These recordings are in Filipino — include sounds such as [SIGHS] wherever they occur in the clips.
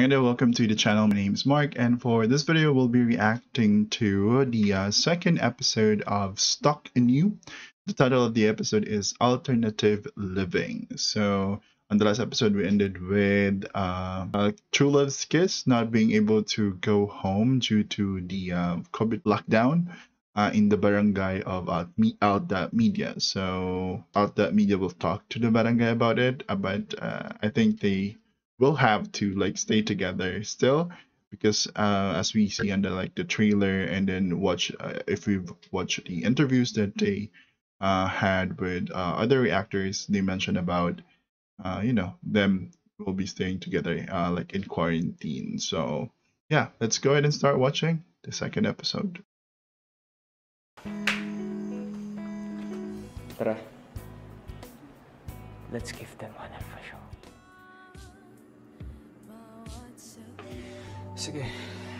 Maganda, welcome to the channel. My name is Mark, and for this video, we'll be reacting to the uh, second episode of Stuck in You. The title of the episode is Alternative Living. So, on the last episode, we ended with uh, uh, True Love's Kiss not being able to go home due to the uh, COVID lockdown uh, in the barangay of uh, me out that media. So out that media will talk to the barangay about it. But I think they will have to like stay together still because uh, as we see under like the trailer and then watch uh, if we've watched the interviews that they uh, had with uh, other reactors they mentioned about uh, you know them will be staying together uh, like in quarantine so yeah let's go ahead and start watching the second episode Tara. Let's give them one of a Sige,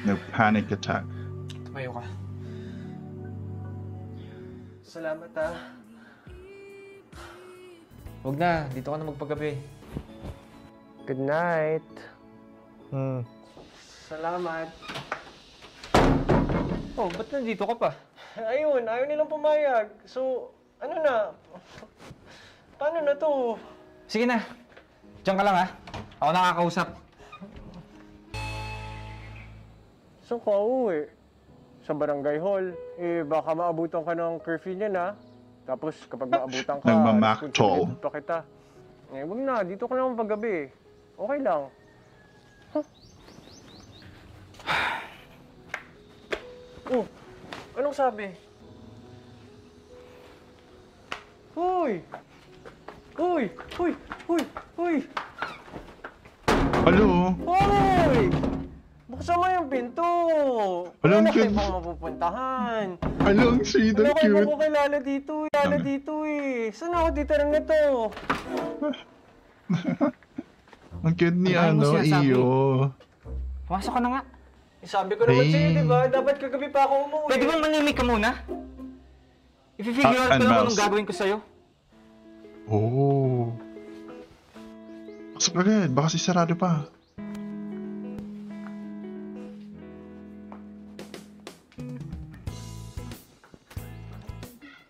no panic attack tumayo ka. Salamat ah. Huwag na, dito ka na magpagabi. Good night. Hmm. Salamat. Oh, ba't nandito ka pa? Ayun, ayaw nilang pumayag. So, ano na? Paano na to? Sige na. Diyan ka lang ha. Ako nakakausap. Saan ka uuwi? Sa barangay hall. Eh, baka maabutan ka ng curfew niya na. Tapos, kapag maabutan ka, Nagmamak toll. responsibilidad pa kita. Eh, wag na. Dito ka naman paggabi. Okay lang. Huh? [SIGHS] oh, anong sabi? Hoy! Hoy! Hoy! Hoy! Hoy! hello Hoy! Buksan mo yung pinto! Alam Wala na ko- kayo bang mapupuntahan? hello ang sweet Wala kayo cute bang kilala dito? Kilala dito eh. Saan ako titira nito? [LAUGHS] ang cute ni ano iyo Pumasok ka na nga. Eh, Sabi ko naman Hey. sa'yo, di ba? Dapat kagabi pa ako umuwi. Pwede bang manimik ka muna? I-figure Ah, out ko lang kung anong gagawin ko sa'yo. Oh. Pasok agad, baka sisarado pa.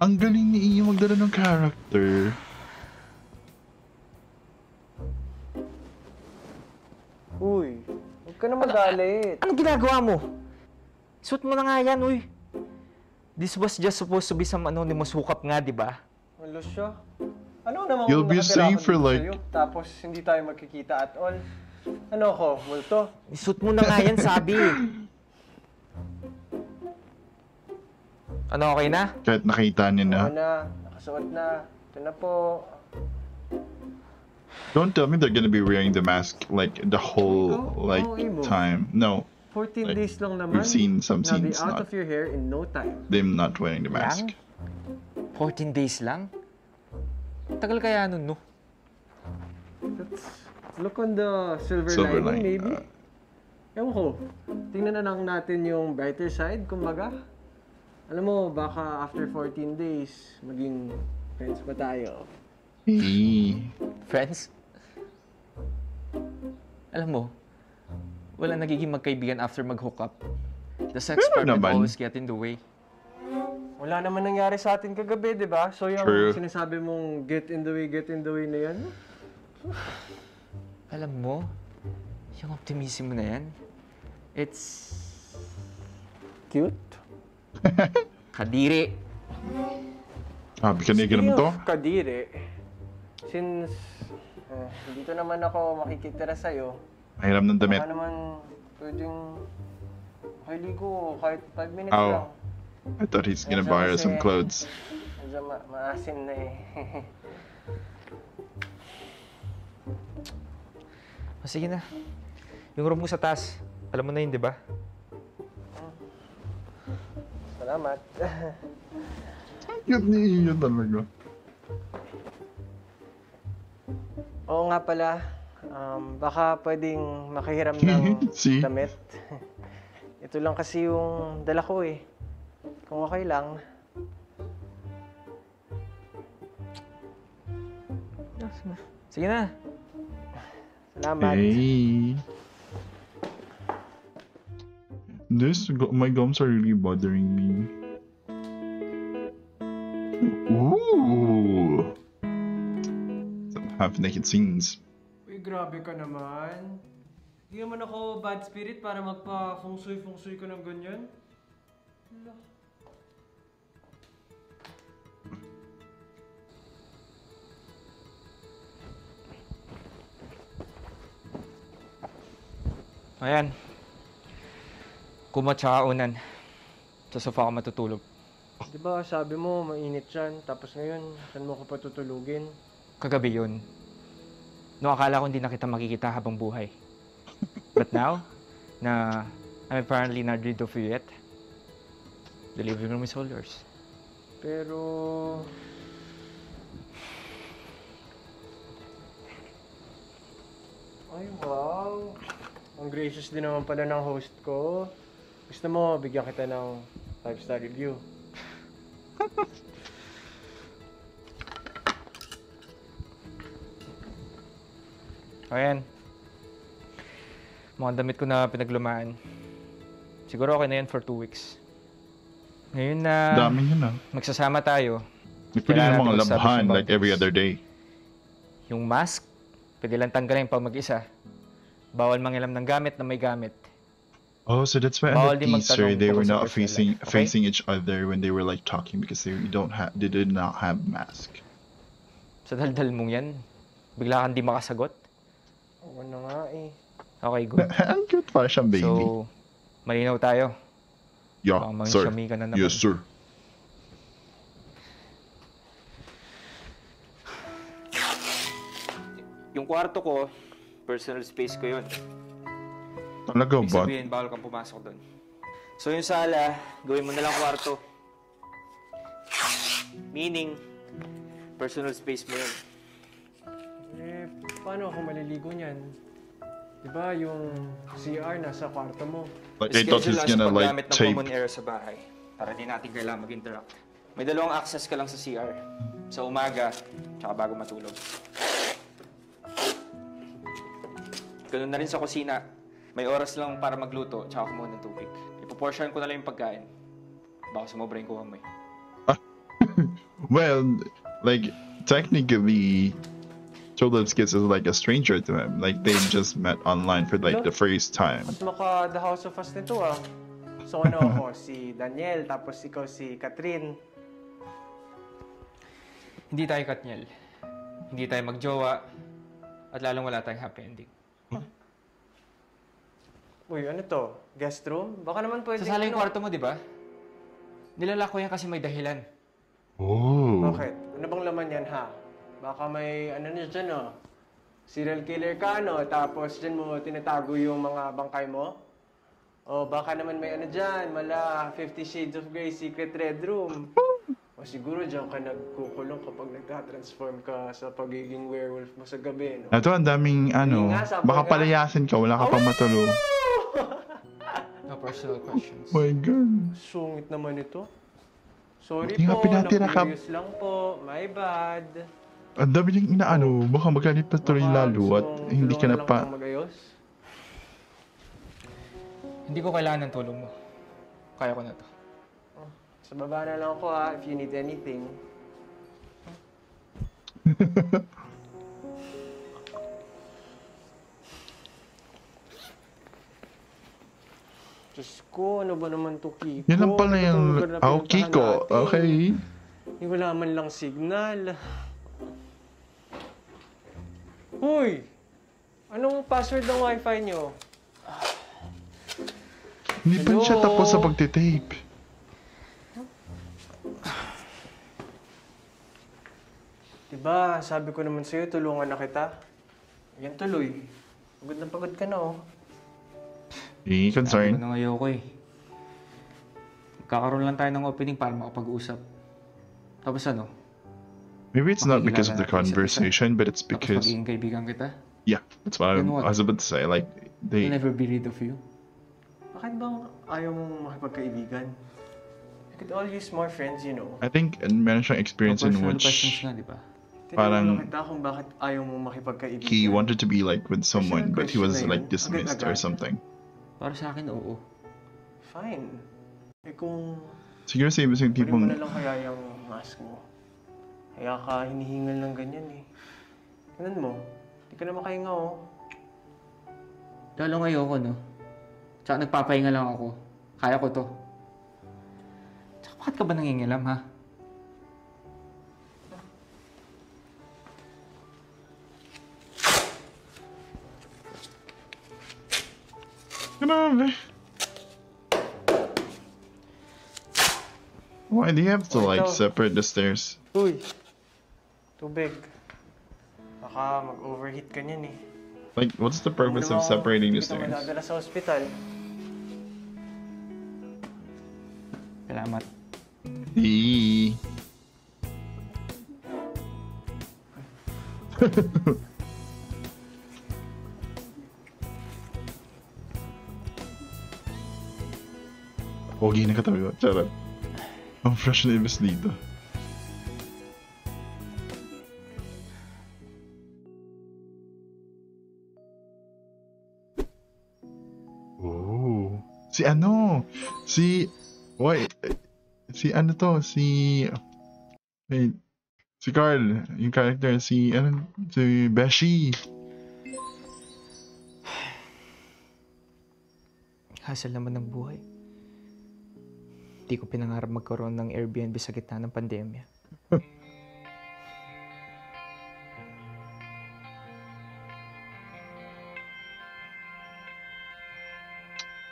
Ang galing ni Iyo magdala ng character. Uy, huwag ka na magalit. Anong ginagawa mo? Suot mo na nga yan, uy. This was just supposed to be some anonymous hookup nga, di ba? Ano siya? Ano naman You'll be ako for dito like- sa'yo, tapos hindi tayo magkikita at all. Ano ko, multo? Suot mo na nga yan, sabi. [LAUGHS] ano, okay na? Kahit nakita niya na. Ano na, nakasuot na. Ito na po. Don't tell me they're gonna be wearing the mask like the whole Oh, like oh, time. No, 14 Like, days lang naman. we've seen some Now be scenes out not. of your hair in no time. them not wearing the mask. Lang? 14 days lang? Tagal kaya nun, no? Let's look on the silver, Silver lining, lining, maybe. uh, Ewan ko. Tingnan na lang natin yung brighter side, kumbaga. Alam mo, baka after 14 days, maging friends pa tayo. Friends? Alam mo, wala nagiging magkaibigan after mag-hookup. The sex part would naman. always get in the way. Wala naman nangyari sa atin kagabi, di ba? So yung True. sinasabi mong get in the way, get in the way na yan, Alam mo, yung optimism mo na yan, it's cute. [LAUGHS] kadiri. Sabi ka na ganun to? Kadiri, since eh, dito naman ako makikitira sa'yo, Mahiram ng damit. baka naman pwedeng ko kahit 5 minutes Oh. lang. I thought he's gonna borrow kasi- some clothes. Medyo ma- maasim na eh. [LAUGHS] O sige na. Yung room mo sa taas, alam mo na yun, di ba? Salamat. [LAUGHS] Cute ni Iyo talaga. Oo nga pala, um, baka pwedeng makahiram ng [LAUGHS] See? damit. [LAUGHS] Ito lang kasi yung dala ko eh. Kung okay lang. Sige na. Salamat. Hey. This my gums are really bothering me. Ooh. Some half-naked scenes. Uy, grabe ka naman. Hindi naman ako bad spirit para magpa-feng shui-feng shui ko ng ganyan. Hala. Ayan. Kumot tsaka unan. Sa sofa ako matutulog. Di ba sabi mo mainit dyan, tapos ngayon, saan mo ko patutulugin? Kagabi yun. No, akala ko hindi na kita makikita habang buhay. But now, [LAUGHS] na I'm apparently not rid of you yet, the living room is all yours. Pero... Ay, wow. Ang gracious din naman pala ng host ko. Gusto mo, bigyan kita ng 5-star review. [LAUGHS] Ayan. Mga damit ko na pinaglumaan. Siguro okay na yan for two weeks. Ngayon na Dami yun ah. magsasama tayo, pwede natin mag-establish labhan like every other day. yung mask, pwede lang tanggalin pag mag-isa. Bawal mangilam ng gamit na may gamit. Oh, so that's why Bawal in the din teaser magtanong they were not personal facing life, okay? facing each other when they were like talking because they don't have they did not have mask. Sa daldal mong yan, bigla kang di makasagot. Oo na nga eh. Okay, good. [LAUGHS] Ang cute para siyang baby. So, malinaw tayo. yeah, Baka sir. ka na naman. Yes, sir. Yung kwarto ko, personal space ko yun. Talaga Ibig ba? sabihin, bawal kang pumasok doon. So yung sala, gawin mo na lang kwarto. Meaning, personal space mo yun. Eh, paano ako maliligo niyan? Diba yung CR nasa kwarto mo? Like I thought he's Schedule gonna lang sa like paggamit ng tape. common area sa bahay para di natin kailangan mag-interact. May dalawang access ka lang sa CR. Sa umaga, tsaka bago matulog. Ganun na rin sa kusina. May oras lang para magluto, tsaka kumuha ng tubig. Ipoportion ko na lang yung pagkain. Baka sumobra yung kuha mo eh. [LAUGHS] Well, like technically, Tulips Kids is like a stranger to him. Like they just met online for like the first time. At maka The House of Us nito ah. So ano ako, [LAUGHS] si Daniel, tapos ikaw si Catherine. Hindi tayo katnyel. Hindi tayo magjowa. At lalong wala tayong happy ending. Uy, ano to? Guest room? Baka naman pwede. Sa sala yung ano? kwarto mo, di ba? Nilalak ko yan kasi may dahilan. Oh. Bakit? Ano bang laman yan ha? Baka may ano niya dyan oh. Serial killer ka no? Tapos dyan mo tinatago yung mga bangkay mo? O baka naman may ano dyan, mala 50 Shades of Grey Secret Red Room. O siguro dyan ka nagkukulong kapag nagtatransform ka sa pagiging werewolf mo sa gabi, no? Ito ang daming ano, nga, baka palayasin ka, wala ka pang matulog. No personal questions. My God. Sungit naman ito. Sorry Hindi nga po, pinatira ka- na-curious lang po. My bad. Ang dami niyang inaano, baka magalit pa tuloy Baka lalo at mong hindi ka tulungan na lang pa. akong magayos. Hindi ko kailangan ng tulong mo. Kaya ko na to. Sa baba na lang ako ha, if you need anything. [LAUGHS] ko, ano ba naman to, Kiko? Yan lang pala yung... Ano na Oh, Kiko. natin? Okay. Eh, wala man lang signal. Hoy! Anong password ng wifi nyo? Hindi pa siya tapos sa pagtitape. Diba, sabi ko naman sa'yo, tulungan na kita. Yan tuloy. Pagod na pagod ka na, oh. Sabi ko concern. na ayoko eh. Magkakaroon lang tayo ng opening para makapag-usap. Tapos ano? Maybe it's not because of the Makikilala natin isa't isa. conversation, but it's because... magiging kaibigan kita. Yeah, that's what I Then what? was about to say. Like, I'll they... never be rid of you. Bakit bang ayaw mong makipagkaibigan? I could all use more friends, you know. I think meron siyang experience in which nga, di ba? Parang- Tinanong kita kung bakit ayaw mong makipagkaibigan. he wanted to be like with someone, but he was like dismissed or something. Para sa akin, oo. Fine. Eh kung Siguro sa iba yung kunin mo tipong, na lang kaya yung mask mo. Kaya ka hinihingal ng ganyan eh. Tingnan mo. Hindi ka na makahinga oh. Lalo ayoko, no? Tsaka nagpapahinga lang ako. Kaya ko to. Tsaka bakit ka ba nangingilam, ha? Grabe. Why do you have to Oh, like separate the stairs? Uy! big. Baka mag-overheat ka niyan eh. Like, what's the purpose of separating the hindi ka stairs? sa ospital. Salamat. Eee. [LAUGHS] Pogi na katabi ko. Charot. Fresh na dito. Oh. Si ano? Si... Wait. Si ano to? Si... Wait. Si Carl. Yung character. Si... Ano? Si Beshi. Hassle naman ng buhay. Hindi ko pinangarap magkaroon ng Airbnb sa gitna ng pandemya. [LAUGHS]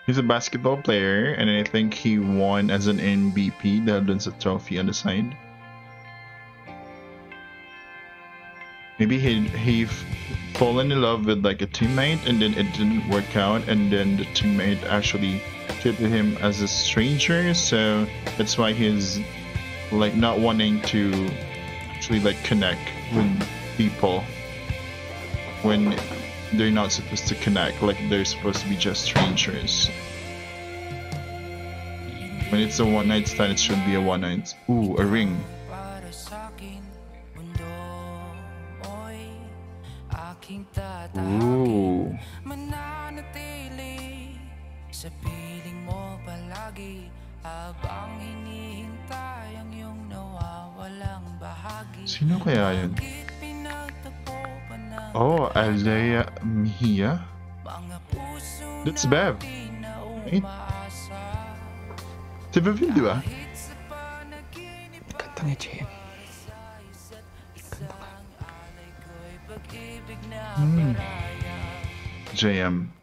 He's a basketball player, and I think he won as an MVP dahil sa trophy on the side. Maybe he he fallen in love with like a teammate, and then it didn't work out, and then the teammate actually treated him as a stranger, so that's why he's like not wanting to actually like connect with people when they're not supposed to connect like they're supposed to be just strangers. When it's a one night stand it should be a one night ooh a ring palagi Habang hinihintay ang iyong nawawalang bahagi. Sino kaya yun? Oh Alea puso That's Bev. Right? si Vivian di ba? Kahit sa panaginip Kanta nga, JM. sa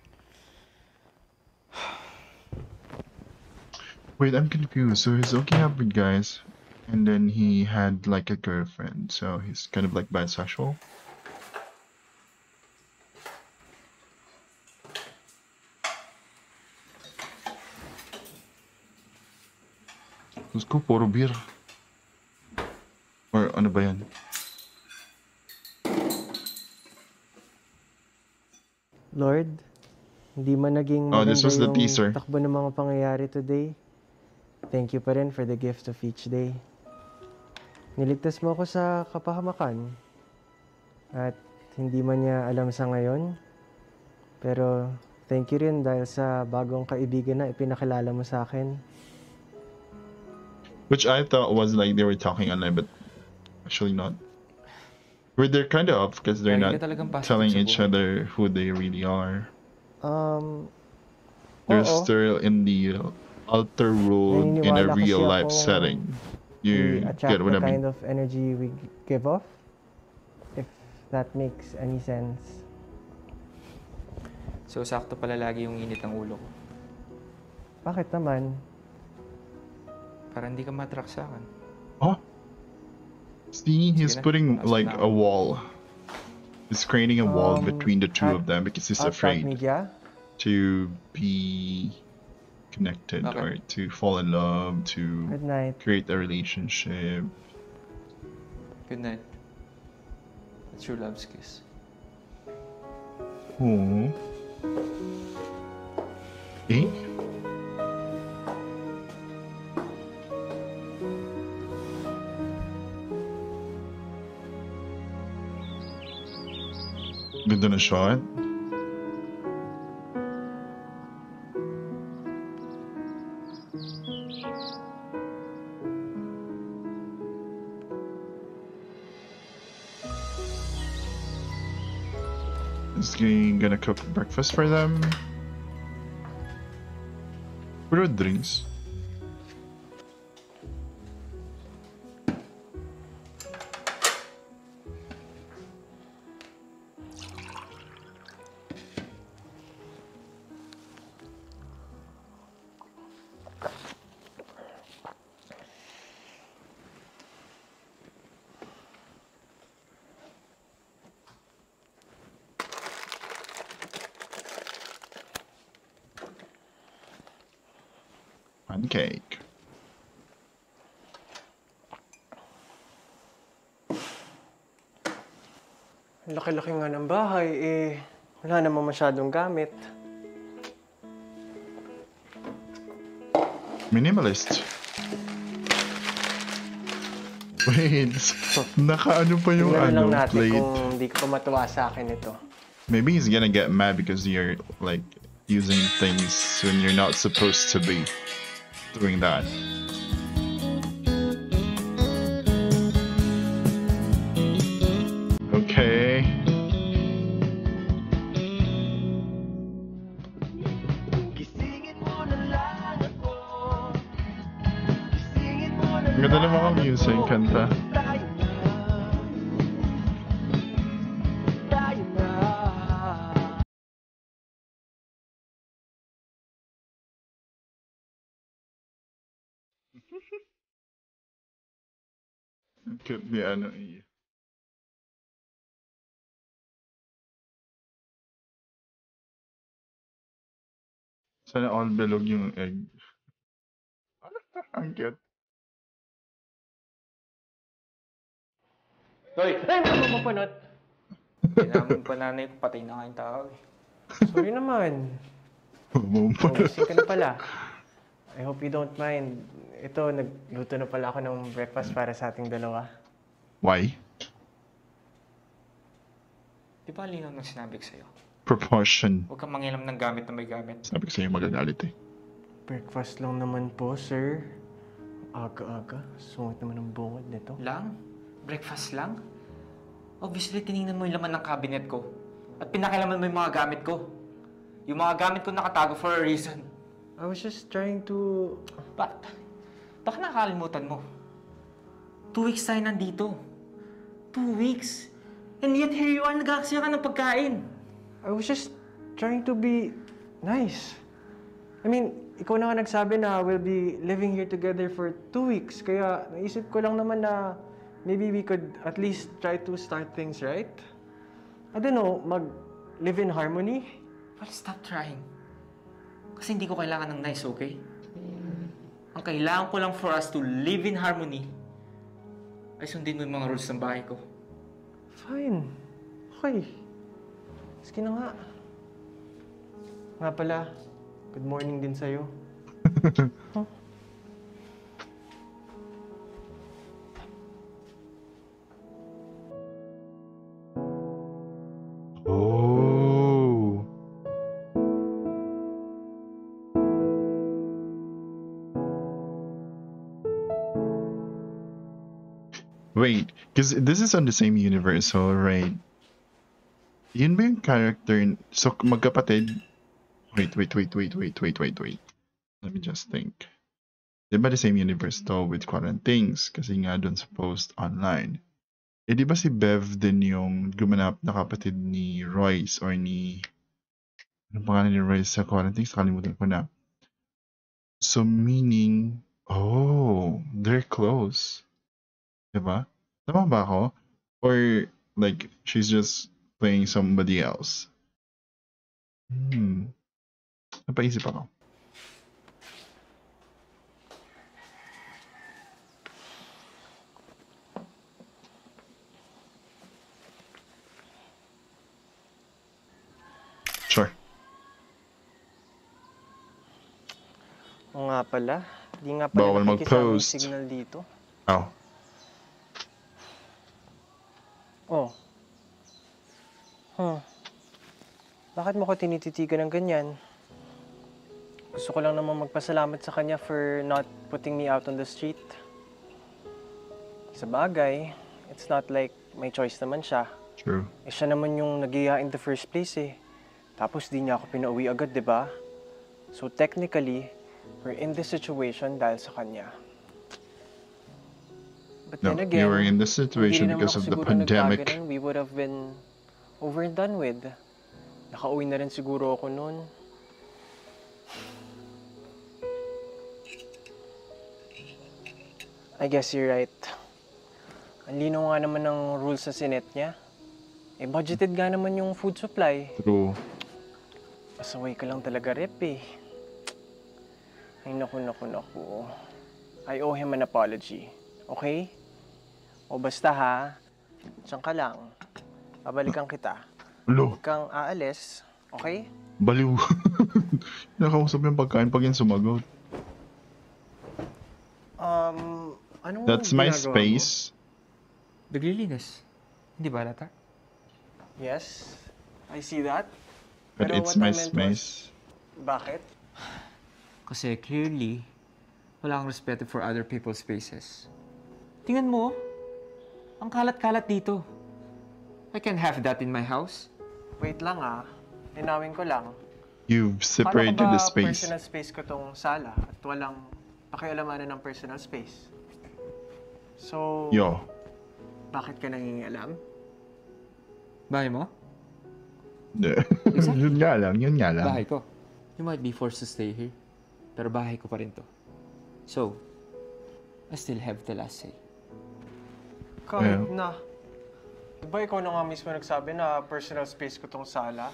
wait I'm confused so he's hooking up with guys and then he had like a girlfriend so he's kind of like bisexual Diyos ko, puro beer. Or ano ba yan? Lord, hindi man naging Oh, this was the teaser. takbo ng mga pangyayari today. Thank you pa rin for the gift of each day. Niligtas mo ako sa kapahamakan. At hindi man niya alam sa ngayon. Pero thank you rin dahil sa bagong kaibigan na ipinakilala mo sa akin. Which I thought was like they were talking online, but actually not. Where they're kind of off because they're Lagi not telling each other who they really are. Um, They're Oo. still in the alter road in a real life setting. You get what the I mean? kind of energy we give off. If that makes any sense. So, sakto pala lagi yung init ng ulo ko. Bakit naman? Para hindi ka matrack sa akin. Oh, see, he's Sige putting pasok like na a wall. He's creating a wall Um, between the two of them because he's afraid Media? to be connected Okay. or to fall in love, to Good night. create a relationship. Good night. That's your love's kiss. Oh. Eh? Ganda na shot. Gonna cook breakfast for them. What are drinks? Pancake. Laki-laki nga ng bahay, eh, wala namang masyadong gamit. Minimalist. Wait, [LAUGHS] naka-ano pa yung Tingnan ano, lang natin plate. kung hindi ko matuwa sa akin ito. Maybe he's gonna get mad because you're like using things when you're not supposed to be doing that. Could be ano eh. Sana all bilog yung egg. Ang cute. Hoy! Ay, ano mo panot? Kailangan pa nanay ko, patay na nga yung tao eh. Sorry naman. Bumpa. Nagising ka na pala. I hope you don't mind. Ito, nagluto na pala ako ng breakfast para sa ating dalawa. Why? Di ba linaw nang sinabi ko sa'yo? Proportion. Huwag kang mangilam ng gamit na may gamit. Sabi ko sa'yo magagalit eh. Breakfast lang naman po, sir. Aga-aga. Sungit naman ang bungod nito. Lang? Breakfast lang? Obviously, tinignan mo yung laman ng cabinet ko. At pinakilaman mo yung mga gamit ko. Yung mga gamit ko nakatago for a reason. I was just trying to... Bakit? Baka nakakalimutan mo. Two weeks tayo nandito. Two weeks. And yet here you are, nag-aaksaya ka ng pagkain. I was just trying to be nice. I mean, ikaw na nga nagsabi na we'll be living here together for two weeks. Kaya naisip ko lang naman na maybe we could at least try to start things right. I don't know, mag-live in harmony. Well, stop trying. Kasi hindi ko kailangan ng nice, okay? Ang kailangan ko lang for us to live in harmony ay sundin mo yung mga rules ng bahay ko. Fine. Okay. Sige na nga. Nga pala, good morning din sa'yo. Oh. [LAUGHS] Wait, because this is on the same universe, so right? Yun ba yung character? So, magkapatid? Wait, wait, wait, wait, wait, wait, wait, wait. Let me just think. Di ba the same universe to with quarantines? Kasi nga dun sa post online. Eh, di ba si Bev din yung gumanap na kapatid ni Royce or ni... Ano pangalan ni Royce sa quarantines? Kalimutan ko na. So, meaning... Oh, they're close. Diba? Tama ba ako? Or, like, she's just playing somebody else? Hmm. Napaisip ako. Sure. Oo nga pala. Di nga pala Bawal nakikisama yung mag-post. signal dito. Oh. Oh. Hmm. Bakit mo ko tinititigan ng ganyan? Gusto ko lang naman magpasalamat sa kanya for not putting me out on the street. Sa bagay, it's not like may choice naman siya. True. Eh siya naman yung nag in the first place eh. Tapos di niya ako pinauwi agad, di ba? So technically, we're in this situation dahil sa kanya. But No, then again, you were in this situation because of the pandemic. we would have been over and done with. Nakauwi na rin siguro ako noon. I guess you're right. Ang lino nga naman ng rules sa sinet niya. Eh, budgeted nga naman yung food supply. True. Pasaway ka lang talaga, Rep, eh. Ay, naku, naku, naku. I owe him an apology. Okay? O basta ha, diyan ka lang. Babalikan kita. Huwag kang aalis. Okay? baliw. [LAUGHS] Nakausap yung pagkain pag yan sumagot. Um, ano That's my ginagawa mo? space. Naglilinis. Hindi ba lata? Yes, I see that. But Pero it's what I my meant space. Bakit? Kasi clearly, wala kang respeto for other people's spaces. Tingnan mo, ang kalat-kalat dito. I can have that in my house. Wait lang ah. Linawin ko lang. You've separated the space. personal space ko tong sala at walang pakialamanan ng personal space? So, Yo. bakit ka nangingialam? Bahay mo? [LAUGHS] yun nga lang, yun nga lang. Bahay ko. You might be forced to stay here. Pero bahay ko pa rin to. So, I still have the last say. Kahit Yeah. na. Diba ikaw na nga mismo nagsabi na personal space ko tong sala?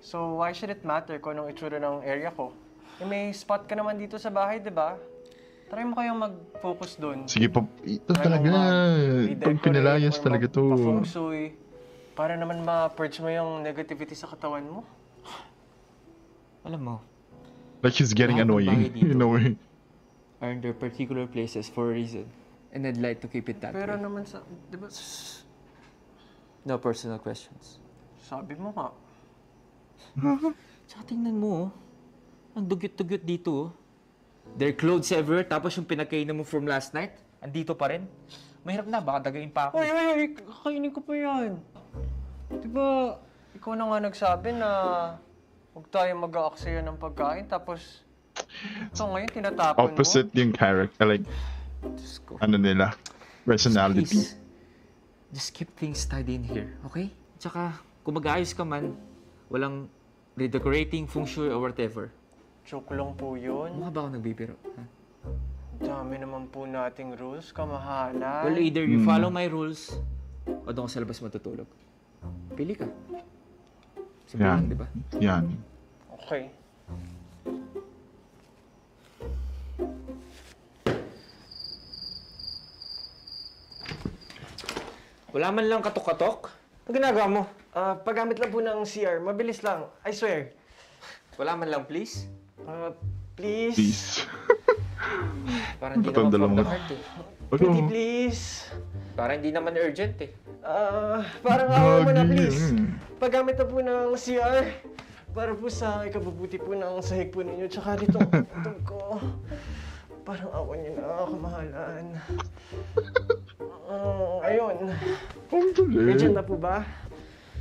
So, why should it matter kung anong itsura ng area ko? Eh, may spot ka naman dito sa bahay, di ba? Try mo kayong mag-focus doon. Sige pa, ito Try talaga. Pag pinalayas talaga to. shui Para naman ma-purge mo yung negativity sa katawan mo. Alam mo, Like he's getting annoying [LAUGHS] in a way. are in their particular places for a reason. And I'd like to keep it that Pero way. naman sa, di ba, No personal questions. sabi mo nga, Tsaka tingnan mo, oh. Ang dugyot-dugyot dito, oh. Their clothes everywhere, tapos yung pinagkainan mo from last night, andito pa rin. Mahirap na, baka dagayin pa ako. Uy, uy, uy, kakainin ko pa yan. Di ba, ikaw na nga nagsabi na huwag tayo mag-aaksaya ng pagkain, tapos ito ngayon tinatapon Opposite yung character, like, Diyos ko. ano nila, personality. Please, just keep things tidy in here, okay? Tsaka, kung mag-aayos ka man, walang redecorating, feng shui, or whatever. Joke lang po yun. Mukha ba ako nagbibiro? Ha? Dami naman po nating rules, kamahalan. Well, either you Hmm. follow my rules, o doon ka sa labas matutulog. Pili ka. Simple Yan. lang, di ba? Yan. Okay. Wala man lang katok-katok. Ano ginagawa mo? Ah, paggamit lang po ng CR, mabilis lang. I swear. Wala man lang, please. Ah, please. Peace. [LAUGHS] Parang hindi Ito ang naman from dalawa. the heart eh. Pretty Ano? please. Parang hindi naman urgent eh. Ah, parang awa mo na please. Paggamit na po ng CR. Para po sa ikabubuti po ng sahig po ninyo. Tsaka dito utong [LAUGHS] ko. Parang awa niyo na, kamahalan. Ah, ayun. Ang galing. na po ba?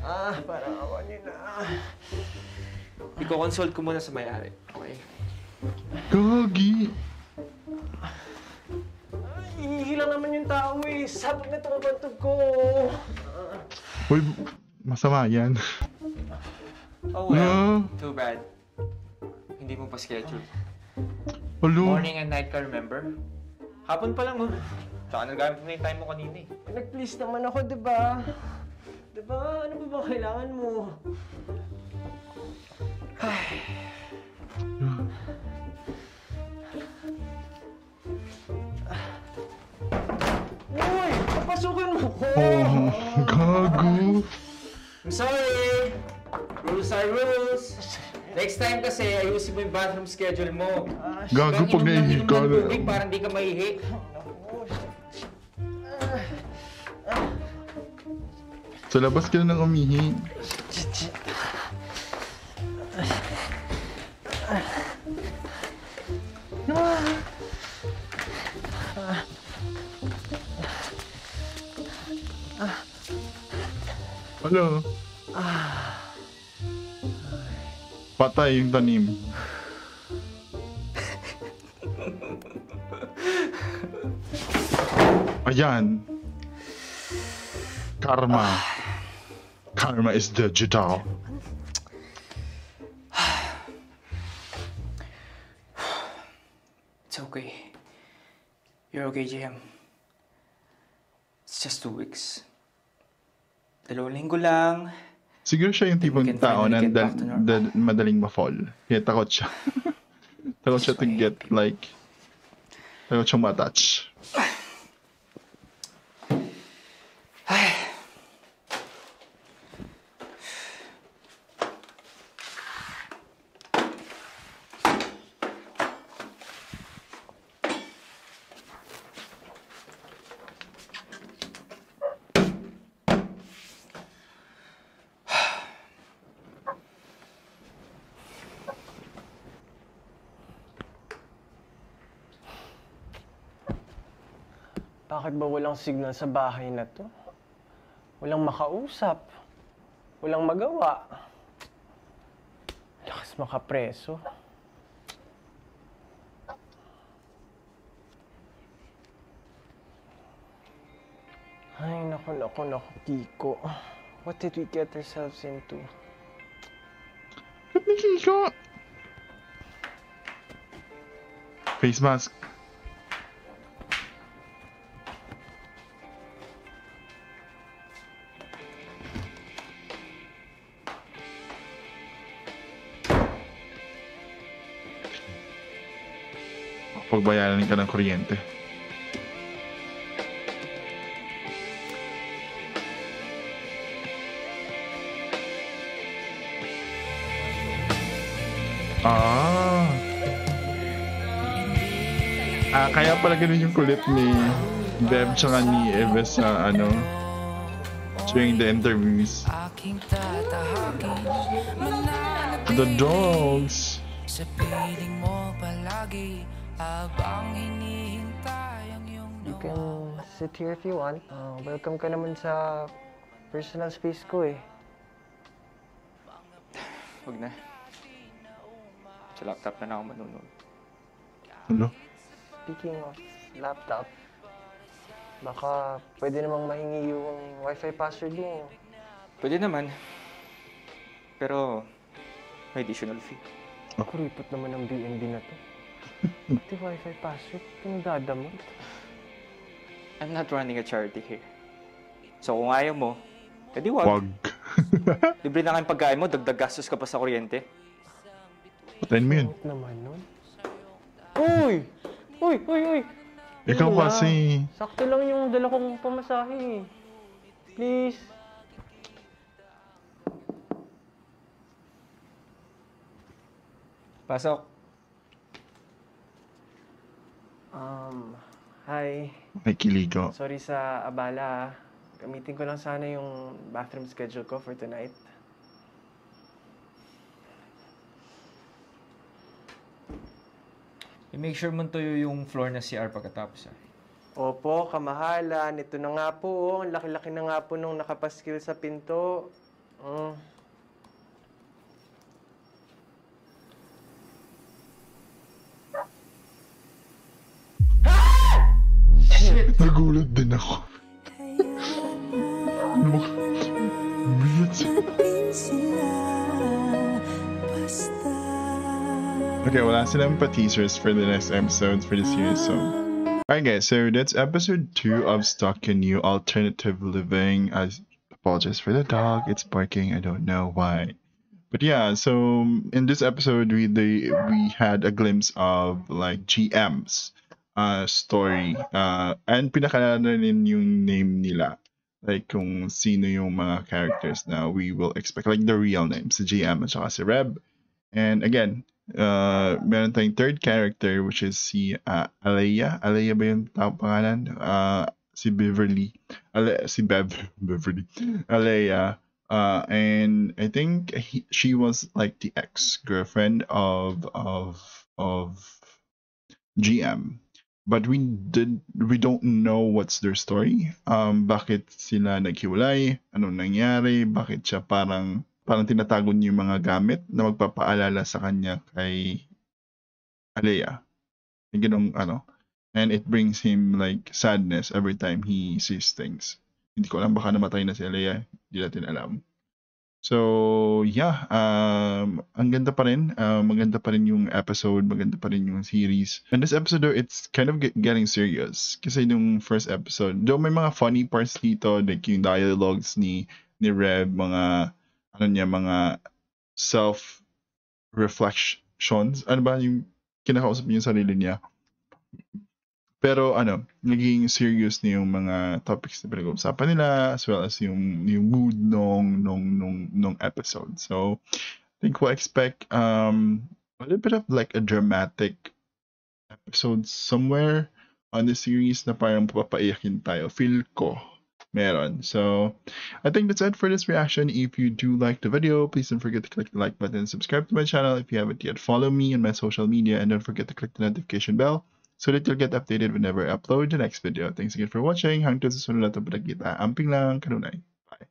Ah, parang awa niyo na. Iko-consult ko muna sa may-ari. Okay? Gagi. Ihilang naman yung tao eh. Sabog na tumabantog ko. Uy, masama yan. Oh No. Too bad. Hindi mo pa schedule. Hello. Morning and night ka, remember? Hapon pa lang, oh. Tsaka nagamit mo na yung time mo kanina eh. Nag-please naman ako, di ba? Di ba? Ano ba ba kailangan mo? Uy! Papasukin mo ko! Oh, gago. I'm sorry! Rules are rules! Next time kasi, ayusin mo yung bathroom schedule mo. Ah, Gago Kung pag inom naihi inom ka. ng tubig, parang di ka maihi. Sa labas ka na ng umihi. Ano? Patay yung tanim. Ayan. Karma. Karma is digital. It's okay. You're okay, JM. It's just two weeks. Dalawang linggo lang. Siguro siya yung tipong tao na normal. dal- madaling ma-fall. Kaya takot siya. [LAUGHS] takot siya to get like... Takot siyang ma-touch. Bakit ba walang signal sa bahay na to? Walang makausap. Walang magawa. Lakas makapreso. Ay, naku, naku, naku, Kiko. What did we get ourselves into? Kiko? Face mask. Pagbayaran ka ng kuryente. Ah. Ah, kaya pala ganun yung kulit ni Bev tsaka ni Eves sa ano during the interviews. The dogs. Sa piling mo palagi Habang hinihintay ang iyong You can sit here if you want. Uh, welcome ka naman sa personal space ko eh. [SIGHS] Huwag na. Sa laptop na na ako manunod. Ano? Speaking of laptop, baka pwede namang mahingi yung wifi password mo. Pwede naman. Pero, may additional fee. Kuripot naman ang BNB na to. Pati wifi password, pinagdadamot. I'm not running a charity here. So kung ayaw mo, edi wag. Wag. [LAUGHS] Libre na kayong pagkain mo, dagdag gastos ka pa sa kuryente. Patayin mo yun. Naman nun? Uy! Uy! Uy! Uy! Ikaw Wala. kasi. Sakto lang yung dala kong pamasahe. Please. Pasok. Um, hi. May kiligo. Sorry sa abala. ah. Gamitin ko lang sana yung bathroom schedule ko for tonight. I-make sure mo tuyo yung floor na CR pagkatapos ah. Opo, kamahalan. Ito na nga po. oh. Ang laki-laki na nga po nung nakapaskil sa pinto. Mm. Nagulat din ako. Weird. Okay, wala silang pa-teasers for the next episodes for the series, so... Alright guys, so that's episode 2 of Stuck in New Alternative Living. I apologize for the dog, it's barking, I don't know why. But yeah, so in this episode, we they, we had a glimpse of like GM's uh, story. Uh, and pinakalala rin yung name nila. Like kung sino yung mga characters na we will expect. Like the real names, si GM at saka si Reb. And again, uh, meron tayong third character which is si uh, Alea. Alea ba yung tawag pangalan? Uh, si Beverly. Ale, si Bev. [LAUGHS] Beverly. Alea. Uh, and I think he, she was like the ex-girlfriend of of of GM. But we did we don't know what's their story. Um bakit sila naghiwalay? Anong nangyari? Bakit siya parang parang tinatago niya yung mga gamit na magpapaalala sa kanya kay Alea. Yung ganong ano. And it brings him like sadness every time he sees things. Hindi ko alam baka namatay na si Alea. Hindi natin alam. So, yeah, um, ang ganda pa rin. Uh, maganda pa rin yung episode, maganda pa rin yung series. And this episode, though, it's kind of get, getting serious. Kasi yung first episode, though may mga funny parts dito, like yung dialogues ni, ni Rev, mga, ano niya, mga self-reflections. Ano ba yung kinakausap niya yung sarili niya? Pero ano, naging serious na yung mga topics na pinag-uusapan nila as well as yung yung mood nung nung nung nung episode. So, I think we'll expect um a little bit of like a dramatic episode somewhere on the series na parang papaiyakin tayo. Feel ko meron. So, I think that's it for this reaction. If you do like the video, please don't forget to click the like button and subscribe to my channel. If you haven't yet, follow me on my social media and don't forget to click the notification bell so that you'll get updated whenever I upload the next video. Thanks again for watching. Hang Hanggang susunod na ito kita. Amping lang kanunay. Bye.